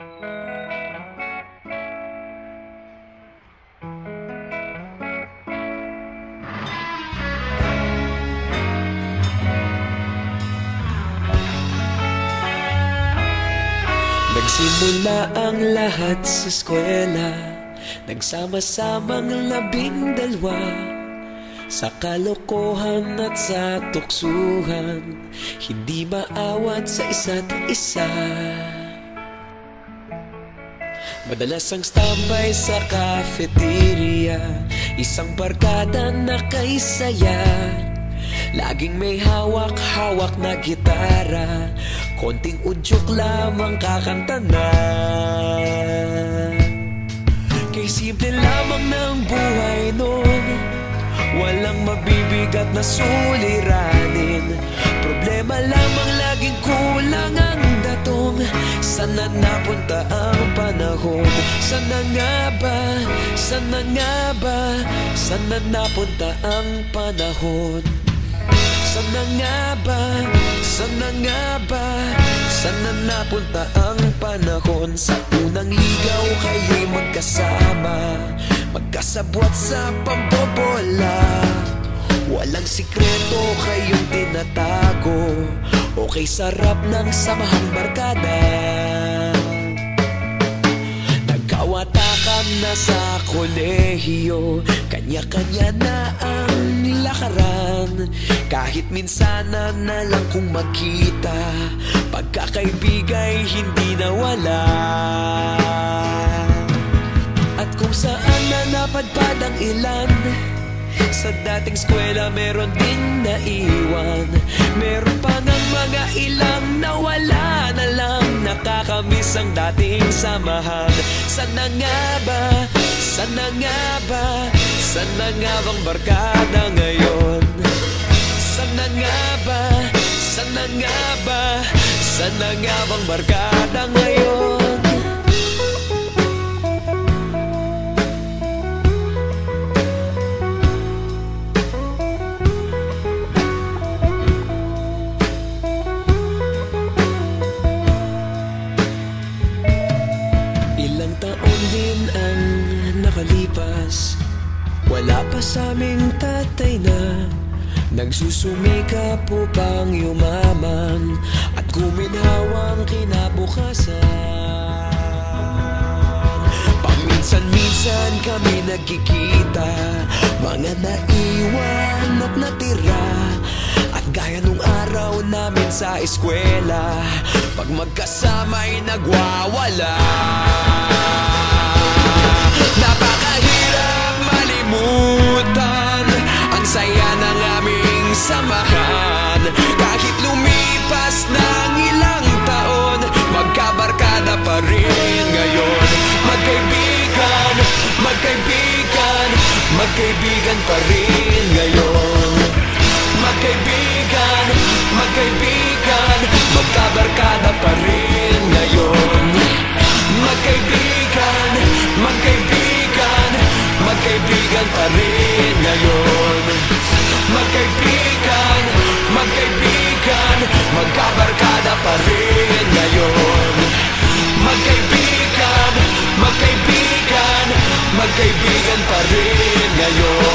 Nagsimula ang lahat sa eskwela. Nagsama-samang labing dalwa Sa kalokohan at sa tuksuhan. Hindi maawat sa isa't isa Madalas ang standby sa cafeteria. Isang barkada na kaisaya Laging may hawak-hawak na gitara. Konting udyok lamang kakanta na. Kay simple lamang ng buhay noon Walang mabibigat na suliranin Sana napunta ang panahon? Sana nga ba, sana nga ba? Sana napunta ang panahon? Sana nga ba, sana nga ba? Sana napunta ang panahon? Sa unang ligaw kayo'y magkasama Magkasabwat sa pambobola. Walang sikreto kayong tinatago Okay sarap ng samahang barkada. Nagkawatakan na sa kolehiyo. Kanya-kanya na ang lakaran. Kahit minsan na lang kung magkita Pagkakaibigay hindi nawala. At kung saan na napadpad ang ilan Sa dating skwela meron din naiwan. Meron pa ng mga ilang nawala na lang. Nakakamiss ang dating samahan. Sana nga ba, sana nga ba Sana nga bang barkada ngayon? Sana nga ba, sana nga ba Sana nga bang barkada ngayon nakalipas Wala pa sa aming tatay na Nagsusumikap upang yumaman At kuminhawang kinabukasan? Paminsan-minsan kami nagkikita Mga naiwan at natira. At gaya nung araw namin sa eskwela Pag magkasama'y nagwawala Magkaibigan pa rin ngayon. Magkaibigan, magkaibigan Magkabarkada pa rin ngayon. Magkaibigan, magkaibigan Magkaibigan pa rin ngayon. Magkaibigan, magkaibigan Magkabarkada pa rin ngayon. Magkaibigan, magkaibigan Magkaibigan pa rin Yeah, you're